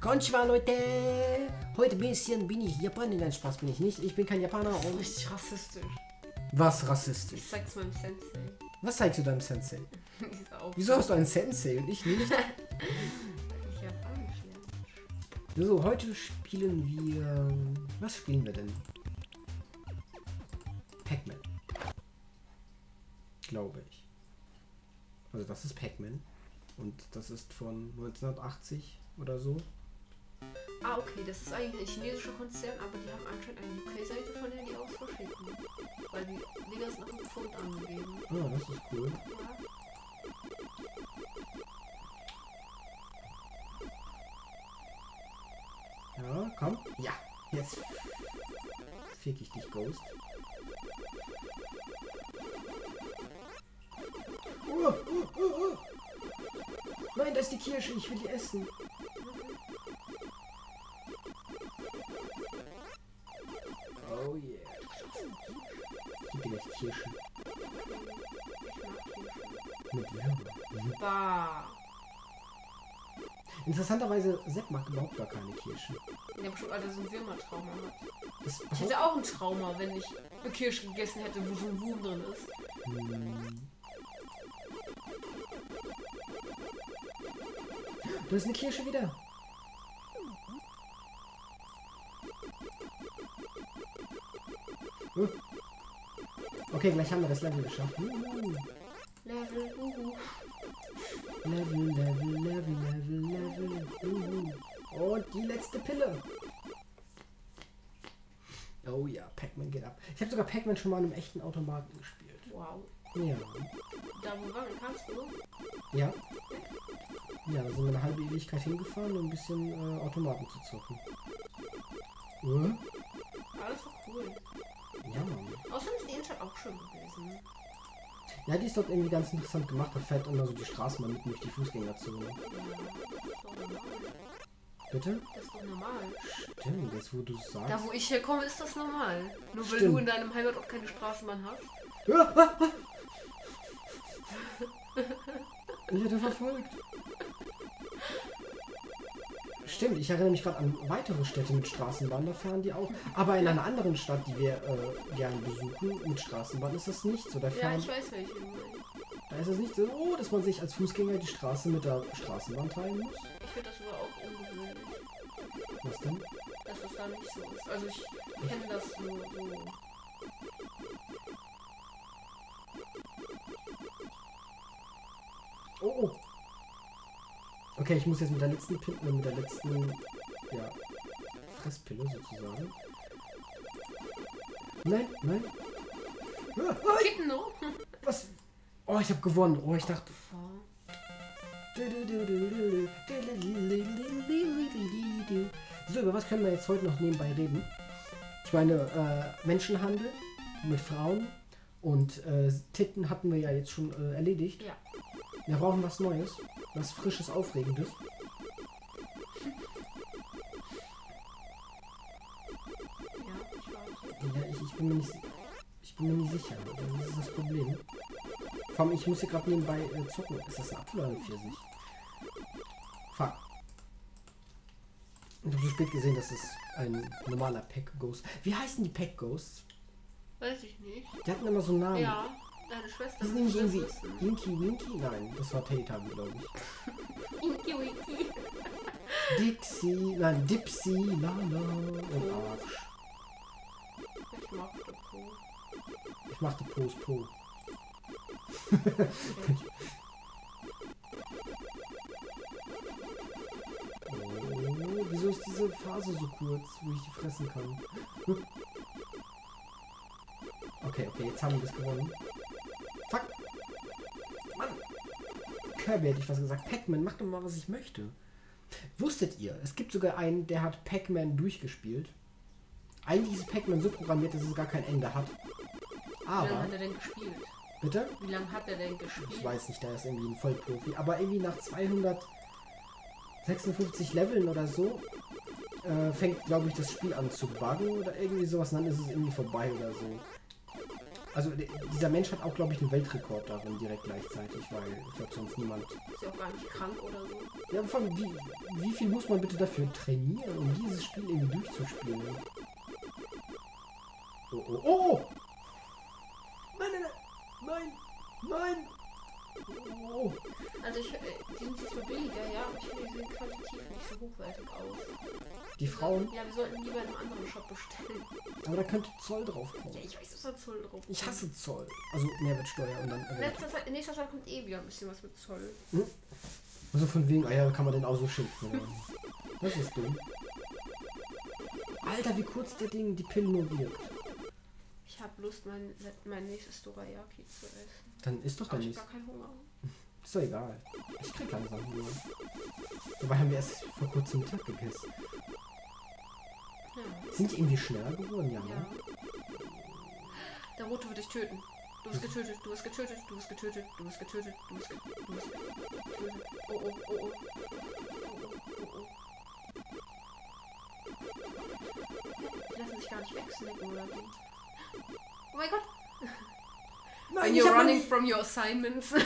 Konnichiwa, Leute! Heute bisschen bin ich Japaner. Nein, Spaß bin ich nicht. Ich bin kein Japaner. Das ist Und richtig rassistisch. was rassistisch? Ich zeig's meinem Sensei. Was zeigst du deinem Sensei? Wieso hast du einen Sensei und ich nicht? Ich Japanisch lernen. So, heute spielen wir. Was spielen wir denn? Pac-Man. Glaube ich. Also, das ist Pac-Man. Und das ist von 1980 oder so. Ah, okay, das ist eigentlich ein chinesischer Konzern, aber die haben anscheinend eine UK-Seite, von der die aus verschicken. Weil die Dinger sind nach einem Pfund angegeben. Ah, das ist cool. Ja. Ja, komm. Ja, jetzt fick ich dich, Ghost. Oh, oh, oh, oh. Nein, da ist die Kirsche. Ich will die essen. Kirschen. Mit Würmern. Bah. Interessanterweise, Sepp mag überhaupt gar keine Kirschen. Der bestimmt alle so ein Würmertrauma hat. Ich hätte auch ein Trauma, wenn ich eine Kirsche gegessen hätte, wo so ein Wurm drin ist. Hm. Du hast eine Kirsche wieder. Huh. Okay, gleich haben wir das Level geschafft. Uh, Level, uhu. Level, Level, Level, Level, Level. Uh. Und die letzte Pille. Oh ja, Pac-Man geht ab. Ich habe sogar Pac-Man schon mal an einem echten Automaten gespielt. Wow. Ja. Da wo war kannst du? Ja. Ja, da sind wir eine halbe Ewigkeit hingefahren, um ein bisschen äh, Automaten zu zocken. Äh? Auch schön gewesen. Ja, die ist dort irgendwie ganz interessant gemacht. Da fährt immer so die Straßenbahn mitten durch die Fußgängerzone. Das. Bitte? Das ist doch normal. Stimmt, jetzt wo du sagst. Da wo ich herkomme, ist das normal. Nur weil Stimmt. du in deinem Heimatort keine Straßenbahn hast. Ich werde verfolgt. Stimmt, ich erinnere mich gerade an weitere Städte mit Straßenbahn, da fahren die auch. Aber in einer anderen Stadt, die wir äh, gerne besuchen, mit Straßenbahn ist das nicht so. Da, Ja, fahren, ich weiß meinst. da ist es nicht so, oh, dass man sich als Fußgänger die Straße mit der Straßenbahn teilen muss. Ich finde das aber auch ungewöhnlich, Was denn? dass das da nicht so ist. Also ich kenne das nur so. Okay, ich muss jetzt mit der letzten Pille, mit der letzten, ja, Fresspille sozusagen. Nein, nein. Ah, ah, Kitten noch? was? Oh, ich habe gewonnen. Oh, ich dachte. So, über was können wir jetzt heute noch nebenbei reden? Ich meine, äh, Menschenhandel mit Frauen und äh, Titten hatten wir ja jetzt schon äh, erledigt. Ja. Wir brauchen was Neues, was Frisches, Aufregendes. Ja, ich weiß. Ja, ich, ich, bin mir nicht, ich bin mir nicht sicher. Das ist das Problem. Vor allem, ich muss hier gerade nebenbei äh, zucken. Ist das ein Apfel oder ein Pfirsich? Fuck. Ich habe so spät gesehen, dass es ein normaler Pack Ghost. Wie heißen die Pack Ghosts? Weiß ich nicht. Die hatten immer so einen Namen. Ja, deine Schwester nämlich muss das irgendwie. Inky Winky? Nein, das war Teletubby, glaube ich. Inky Winky. Dixie, nein, Dipsy, Lala und Arsch. Ich das so. Ich mach die Pose Po. Oh, wieso ist diese Phase so kurz, wo ich die fressen kann? Okay, okay, jetzt haben wir das gewonnen. Fuck! Mann! Kirby hätte ich was gesagt. Pac-Man, mach doch mal, was ich möchte. Wusstet ihr, es gibt sogar einen, der hat Pac-Man durchgespielt. Eigentlich ist Pac-Man so programmiert, dass es gar kein Ende hat. Wie lange Aber, hat er denn gespielt? bitte? Wie lange hat er denn Ich gespielt? weiß nicht, der ist irgendwie ein Vollprofi. Aber irgendwie nach 256 Leveln oder so äh, fängt, glaube ich, das Spiel an zu buggen oder irgendwie sowas. Und dann ist es irgendwie vorbei oder so. Also dieser Mensch hat auch, glaube ich, einen Weltrekord darin direkt gleichzeitig, weil ich glaube sonst niemand. Ist ja auch gar nicht krank oder so. Ja, vor allem, wie, wie viel muss man bitte dafür trainieren, um dieses Spiel irgendwie durchzuspielen? Oh, oh, oh! Nein, nein, nein! Nein! Nein! Oh. Also ich, äh, die sind jetzt billiger, ja, aber ich finde, die qualitativ nicht so hochwertig aus. Die Frauen, Ja, wir sollten lieber in einem anderen Shop bestellen. aber da könnte Zoll drauf kommen. Ja, ich weiß, dass da Zoll drauf Ich kommt. hasse Zoll. Also Mehrwertsteuer und dann. In letzter Zeit, in nächster Zeit kommt eh wieder ein bisschen was mit Zoll. Also von wegen, ah ja, kann man den auch so schimpfen. Das ist dumm. Alter, wie kurz der Ding die Pille nur wirkt. Ich habe Lust, mein, mein nächstes Dorayaki zu essen. Dann ist doch Aber dann ich gar keinen Hunger. Ist doch egal. Ich krieg langsam Hunger. Dabei haben wir erst vor kurzem Mittag gegessen. Ja. Sind die irgendwie schneller geworden? Ja, ja. ne? Der Rote wird dich töten. Du wirst getötet, du wirst getötet, du wirst getötet, du wirst getötet, du wirst getötet, du wirst getötet. Oh oh, oh oh. Oh oh, oh oh. Die lassen sich gar nicht wegsnacken oder wie? Oh mein Gott! Nein, you're running from your assignments.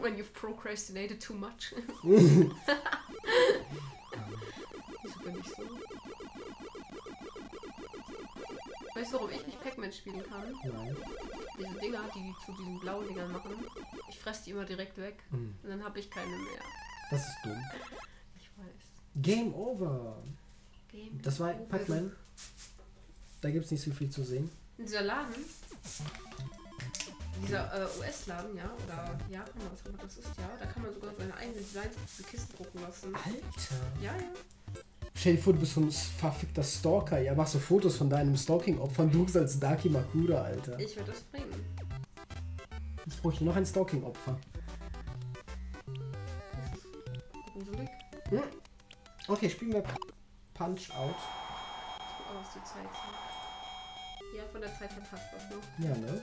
When you've procrastinated too much. Wieso bin ich so? Weißt du, warum ich nicht Pac-Man spielen kann? Nein. Diese Dinger, die zu diesen blauen Dingern machen, ich fress die immer direkt weg. Hm, Und dann habe ich keine mehr. Das ist dumm. Ich weiß. Game over. Game Das war. Pac-Man. Da gibt es nicht so viel zu sehen. Dieser Laden, dieser äh, US-Laden, ja, oder Japan, was auch immer das ist, ja, da kann man sogar seine eigenen Designs auf diese Kisten drucken lassen. Alter. Ja, ja. Stell dir vor, du bist so ein verfickter Stalker. Ja, machst so Fotos von deinem Stalking-Opfer und du bist als Daki Makura, Alter. Ich werde das bringen. Ich bräuchte noch ein Stalking-Opfer. Gruselig. Okay, spielen wir Punch Out. Ich guck mal, was die Zeit. Ja, von der Zeit her passt das noch. Ja, ne?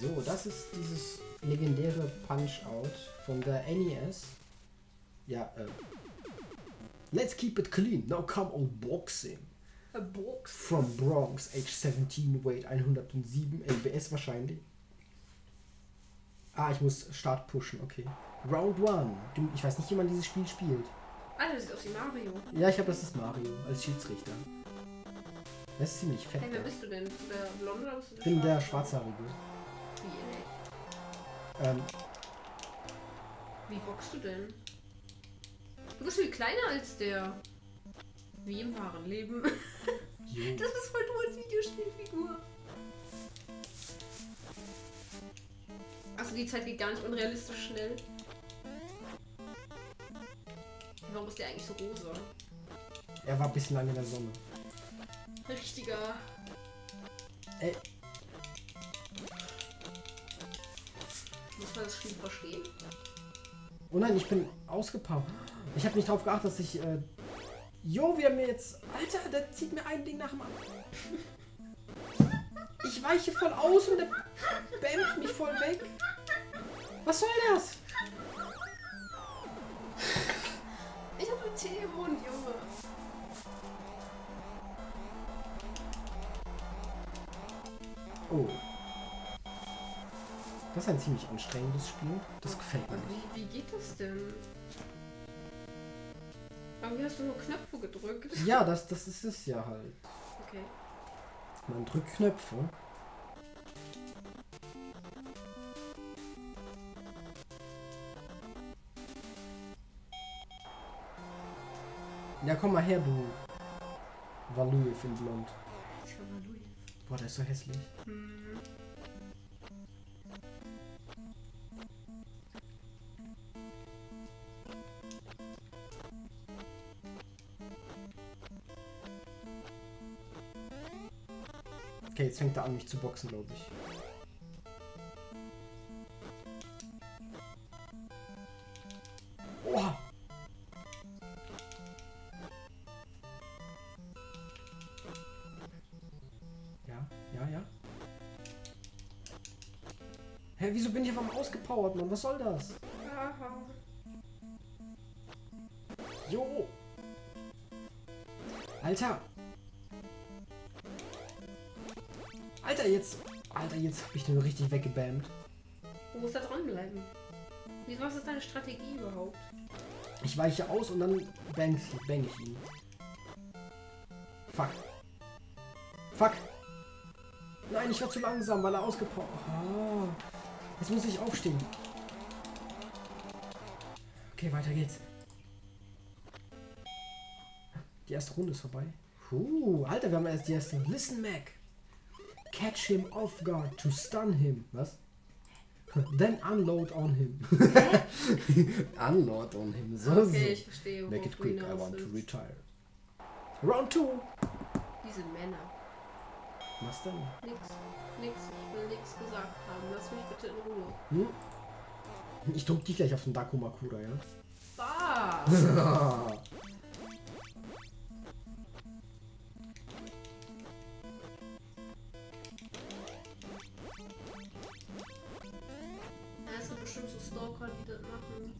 So, das ist dieses legendäre Punch Out von der NES. Ja, äh. Let's keep it clean. Now come on boxing. A Box. From Bronx, age 17, weight 107, LBS wahrscheinlich. Ah, ich muss Start pushen, okay. Round 1. Ich weiß nicht, wie man dieses Spiel spielt. Alter, das sieht aus wie Mario. Ja, ich glaube, das ist Mario als Schiedsrichter. Das ist ziemlich fett. Hey, wer bist du denn? Bist du der Blonde oder bist du Ich der bin der? Schwarzhaarige. Wie, ey? Ähm, Wie boxst du denn? Du bist viel kleiner als der. Wie im wahren Leben. jo. Das bist voll du als Videospielfigur. Also die Zeit geht gar nicht unrealistisch schnell. Warum ist der eigentlich so rosa? Er war ein bisschen lang in der Sonne. Richtiger. Ey. Muss man das Spiel verstehen? Oh nein, ich bin ausgepowert. Ich habe nicht darauf geachtet, dass ich. Äh, jo, wie er mir jetzt. Alter, der zieht mir ein Ding nach dem anderen. Ich weiche voll aus und der bämmt mich voll weg. Was soll das? Oh. Das ist ein ziemlich anstrengendes Spiel. Das gefällt mir nicht. wie, wie geht das denn? Aber wie hast du nur Knöpfe gedrückt? Ja, das, das ist es ja halt. Okay. Man drückt Knöpfe. Ja, komm mal her, du. Valuev in Blond. Boah, der ist so hässlich. Hm. Okay, jetzt fängt er an, mich zu boxen, glaube ich. Hä, wieso bin ich auf einmal ausgepowert, Mann? Was soll das? Aha. Jo! Alter! Alter, jetzt. Alter, jetzt hab ich den richtig weggebammt. Du musst da dranbleiben. Wie, was ist deine Strategie überhaupt? Ich weiche aus und dann bang, ich- bang ich ihn. Fuck. Fuck. Nein, ich war zu langsam, weil er ausgepowert. Ah. Jetzt muss ich aufstehen. Okay, weiter geht's. Die erste Runde ist vorbei. Puh, Alter, wir haben erst die erste. Listen, Mac. Catch him off guard to stun him. Was? Then unload on him. unload on him. So, so. Okay, ich verstehe. Make it quick, I want to retire. Round 2. Diese Männer. Was denn? Nix. Nix. Ich will nix gesagt haben. Lass mich bitte in Ruhe. Hm? Ich druck dich gleich auf den Daku Makura, ja? Was? Ja, es gibt bestimmt so Stalker, die das machen.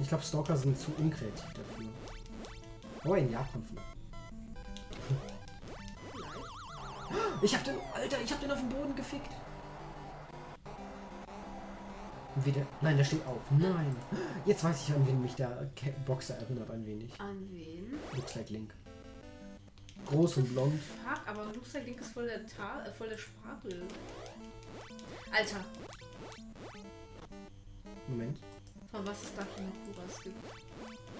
ich glaube, Stalker sind zu unkreativ dafür. Oh, in Japan vielleicht. Ich hab den. Alter, ich hab den auf den Boden gefickt. Wieder. Nein, der steht auf. Nein. Jetzt weiß ich, an wen mich der Boxer erinnert, ein wenig. An wen? Looks like Link. Groß und blond. Fuck, aber Luxer Link ist voll der Tal, äh, voll der Spargel. Alter, Moment. von was ist Daki Makuras gibt?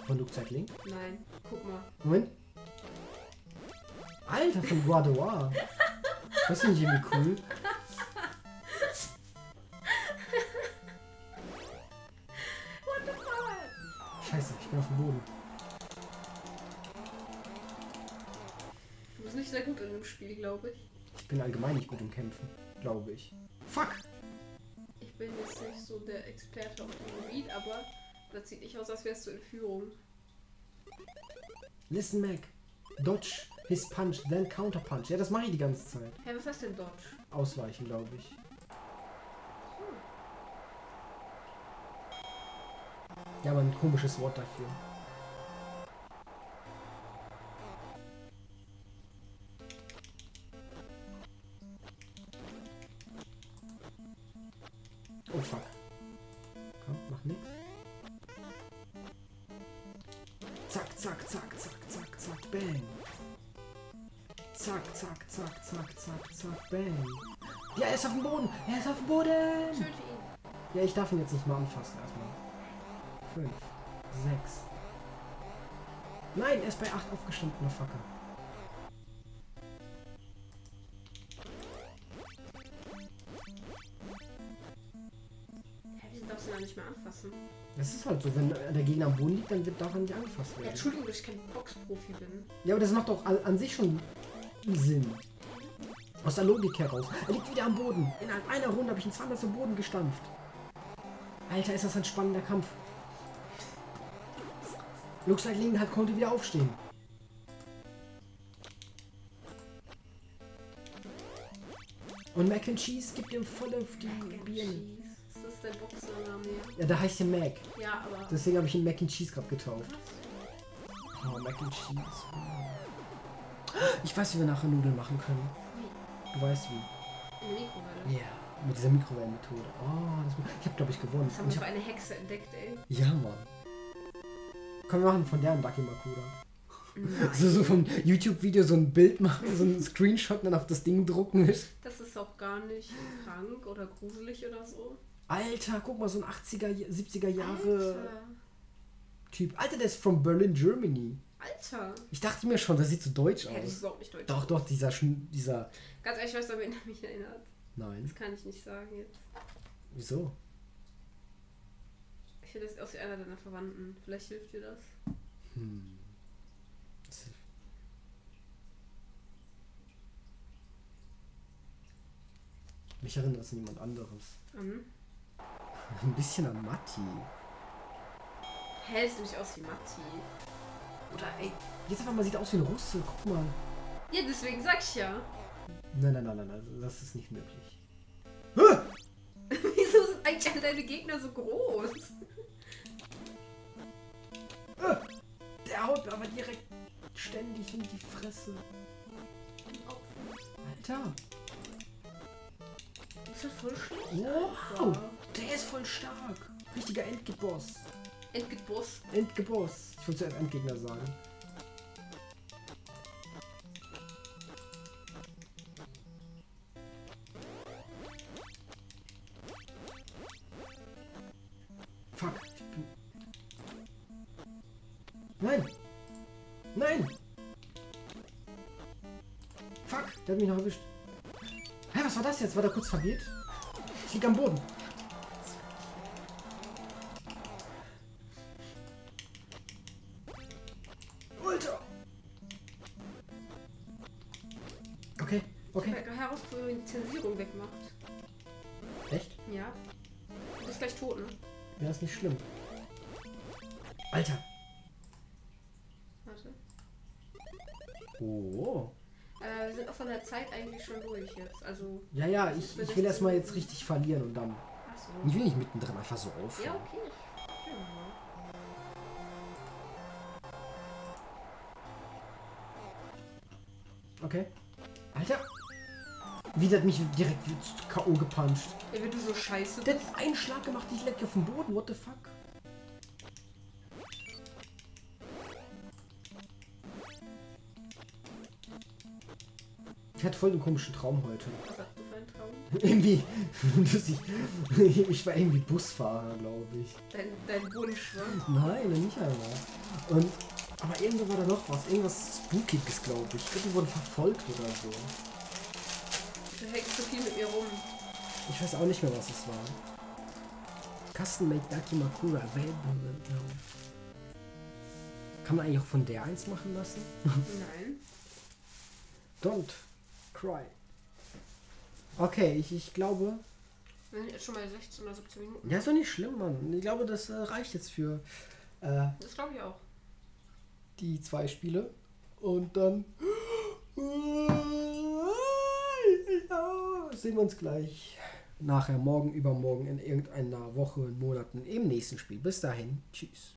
Von Looks like Link. Nein, guck mal. Moment. Alter, von Guadoir. Das finde ich irgendwie cool. What the fuck? Scheiße, ich bin auf dem Boden. Du bist nicht sehr gut in dem Spiel, glaube ich. Ich bin allgemein nicht gut im Kämpfen, glaube ich. Fuck! Ich bin jetzt nicht so der Experte auf dem Gebiet, aber das sieht nicht aus, als wärst du in Führung. Listen, Mac. Dodge his punch, then counter punch. Ja, das mache ich die ganze Zeit. Hä, was heißt denn Dodge? Ausweichen, glaube ich. Ja, aber ein komisches Wort dafür. Oh fuck. Komm, mach nix. Zack, zack, zack, zack, zack, zack, bang. Zack, zack, zack, zack, zack, zack, bang. Ja, er ist auf dem Boden. Er ist auf dem Boden. Töte ihn. Ja, ich darf ihn jetzt nicht mal anfassen erstmal. Fünf, sechs. Nein, er ist bei acht aufgestanden, der ihn da nicht mehr anfassen? Das ist halt so, wenn der Gegner am Boden liegt, dann wird darf er nicht angefasst Ja, werden. Entschuldigung, dass ich kein Boxprofi bin. Ja, aber das macht doch an, an sich schon Sinn. Aus der Logik heraus. Er liegt wieder am Boden. Innerhalb einer Runde habe ich ihn zweimal zum Boden gestampft. Alter, ist das ein spannender Kampf. Looks like Link hat konnte wieder aufstehen. Und Mac and Cheese gibt ihm voll auf die Birne. Das ist der Boxername. Ja, da heißt ja Mac. Ja, aber. Deswegen habe ich ihn Mac and Cheese gerade getauft. Oh, Mac and Cheese. Ich weiß, wie wir nachher Nudeln machen können. Wie? Du weißt wie. Mikrowelle. Ja. Mit dieser Mikrowellenmethode. Oh, das, ich habe glaube ich gewonnen. Das haben wir eine Hexe entdeckt, ey. ja, Mann. Komm, wir machen von der einen Ducky Makura. Nein. So, so vom YouTube-Video so ein Bild machen, so ein Screenshot und dann auf das Ding drucken ist. Das ist auch gar nicht krank oder gruselig oder so. Alter, guck mal, so ein 80er, 70er Jahre Alter. Typ. Alter, der ist from Berlin, Germany. Alter. Ich dachte mir schon, das sieht so deutsch Ja, das ist aus. überhaupt nicht deutsch. Doch, doch, dieser, Schn- dieser. Ganz ehrlich, was damit mich erinnert. Nein. Das kann ich nicht sagen jetzt. Wieso? Ich finde, das sieht aus wie einer deiner Verwandten. Vielleicht hilft dir das. Hm. Das ist- Mich erinnert das an jemand anderes. Mhm. Ein bisschen an Matti. Hä, sieht nicht aus wie Matti. Oder ey, jetzt einfach mal sieht aus wie ein Russe. Guck mal. Ja, deswegen sag ich ja. Nein, nein, nein, nein, nein, das ist nicht möglich. Wieso sind eigentlich alle deine Gegner so groß? Der haut mir aber direkt ständig in die Fresse. Alter. Das ist halt voll schlecht. Wow, der ist voll stark. Richtiger Endgeboss. Endgeboss. Endgeboss. Ich wollte zuerst Endgegner sagen. Fuck. Nein! Nein! Fuck, der hat mich noch erwischt. Hä, was war das jetzt? War der kurz verwirrt? Ich lieg am Boden. Wenn die Zensierung wegmacht. Echt? Ja. Du bist gleich tot, ne? Ja, ist nicht schlimm. Alter! Warte. Oh. Äh, wir sind auch von der Zeit eigentlich schon durch jetzt. Also. Ja, ja, ich, ich will erstmal jetzt richtig verlieren und dann. Achso. Ich will nicht mittendrin einfach so auf. Ja, okay. Okay. Alter! Wie der hat mich direkt K.O. gepuncht. Ey, wenn du so scheiße Der hat einen Schlag gemacht, ich leck auf dem Boden. What the fuck? Ich hatte voll einen komischen Traum heute. Was hast du für einen Traum? irgendwie. ich, ich war irgendwie Busfahrer, glaube ich. Dein, dein Wunsch, wa? Nein, nicht einmal. Und. Aber irgendwo war da noch was. Irgendwas Spookiges, glaube ich. Ich glaube, wir wurden verfolgt oder so. Du hängst so viel mit mir rum. Ich weiß auch nicht mehr, was es war. Custom Made Dakimakura available now. Kann man eigentlich auch von der eins machen lassen? Nein. Don't cry. Okay, ich, ich glaube. Wir sind jetzt schon mal 16 oder 17 Minuten. Ja, ist doch nicht schlimm, Mann. Ich glaube, das äh, reicht jetzt für äh, Das glaube ich auch. die zwei Spiele. Und dann sehen wir uns gleich nachher, morgen, übermorgen, in irgendeiner Woche, Monaten im nächsten Spiel. Bis dahin, tschüss.